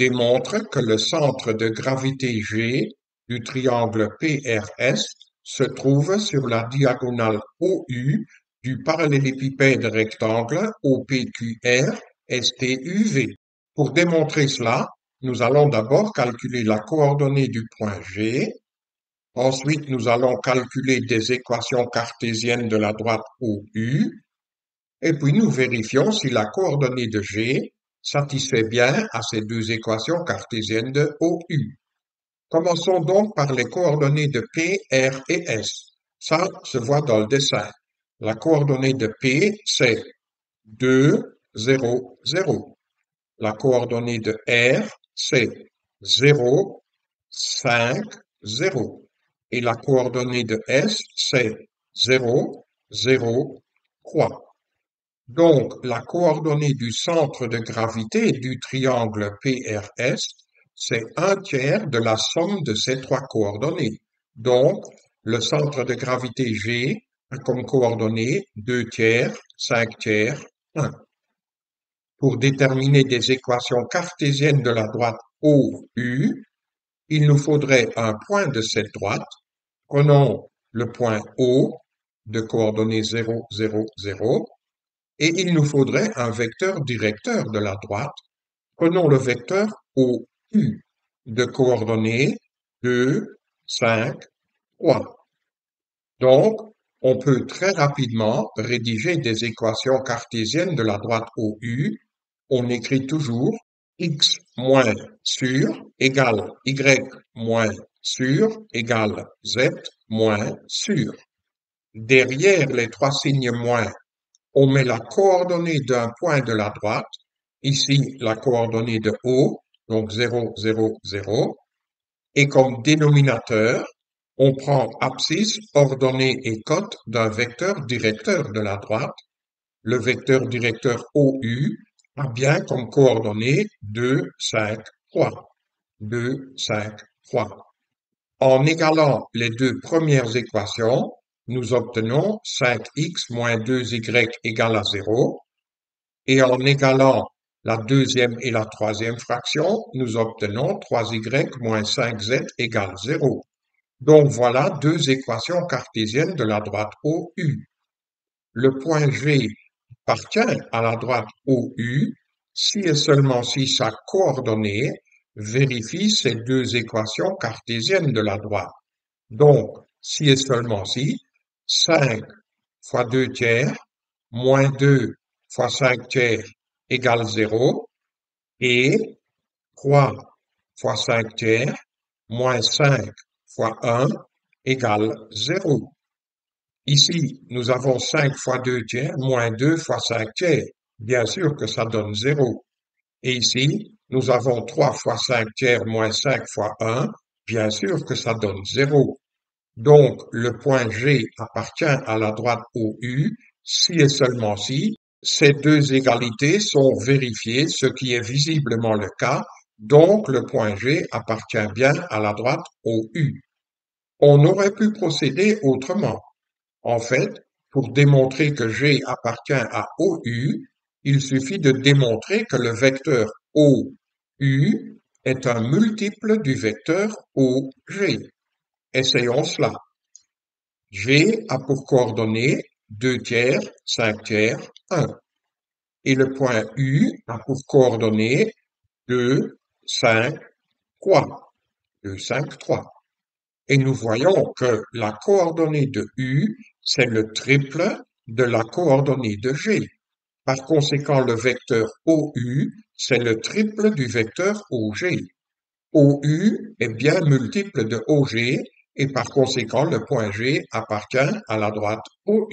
démontre que le centre de gravité G du triangle PRS se trouve sur la diagonale OU du parallélépipède rectangle OPQR STUV. Pour démontrer cela, nous allons d'abord calculer la coordonnée du point G. Ensuite, nous allons calculer des équations cartésiennes de la droite OU. Et puis, nous vérifions si la coordonnée de G satisfait bien à ces deux équations cartésiennes de OU. Commençons donc par les coordonnées de P, R et S. Ça se voit dans le dessin. La coordonnée de P, c'est 2, 0, 0. La coordonnée de R, c'est 0, 5, 0. Et la coordonnée de S, c'est 0, 0, 3. Donc, la coordonnée du centre de gravité du triangle PRS, c'est un tiers de la somme de ces trois coordonnées. Donc, le centre de gravité G a comme coordonnées 2 tiers, 5 tiers, 1. Pour déterminer des équations cartésiennes de la droite OU, il nous faudrait un point de cette droite. Prenons le point O de coordonnées 0, 0, 0 et il nous faudrait un vecteur directeur de la droite. Prenons le vecteur OU de coordonnées 2, 5, 3. Donc, on peut très rapidement rédiger des équations cartésiennes de la droite OU. On écrit toujours x moins sur égale y moins sur égale z moins sur. Derrière les trois signes moins on met la coordonnée d'un point de la droite, ici la coordonnée de O, donc 0, 0, 0, et comme dénominateur, on prend abscisse, ordonnée et cote d'un vecteur directeur de la droite. Le vecteur directeur OU a bien comme coordonnée 2, 5, 3. 2, 5, 3. En égalant les deux premières équations, nous obtenons 5x moins 2y égale à 0. Et en égalant la deuxième et la troisième fraction, nous obtenons 3y moins 5z égale 0. Donc voilà deux équations cartésiennes de la droite OU. Le point G appartient à la droite OU si et seulement si sa coordonnée vérifie ces deux équations cartésiennes de la droite. Donc, si et seulement si 5 fois 2 tiers moins 2 fois 5 tiers égale 0 et 3 fois 5 tiers moins 5 fois 1 égale 0. Ici, nous avons 5 fois 2 tiers moins 2 fois 5 tiers. Bien sûr que ça donne 0. Et ici, nous avons 3 fois 5 tiers moins 5 fois 1. Bien sûr que ça donne 0. Donc, le point G appartient à la droite OU si et seulement si ces deux égalités sont vérifiées, ce qui est visiblement le cas, donc le point G appartient bien à la droite OU. On aurait pu procéder autrement. En fait, pour démontrer que G appartient à OU, il suffit de démontrer que le vecteur OU est un multiple du vecteur OG. Essayons cela. G a pour coordonnées 2 tiers, 5 tiers, 1. Et le point U a pour coordonnées 2, 5, 3. 2, 5, 3. Et nous voyons que la coordonnée de U, c'est le triple de la coordonnée de G. Par conséquent, le vecteur OU, c'est le triple du vecteur OG. OU est bien multiple de OG et par conséquent le point G appartient à la droite OU.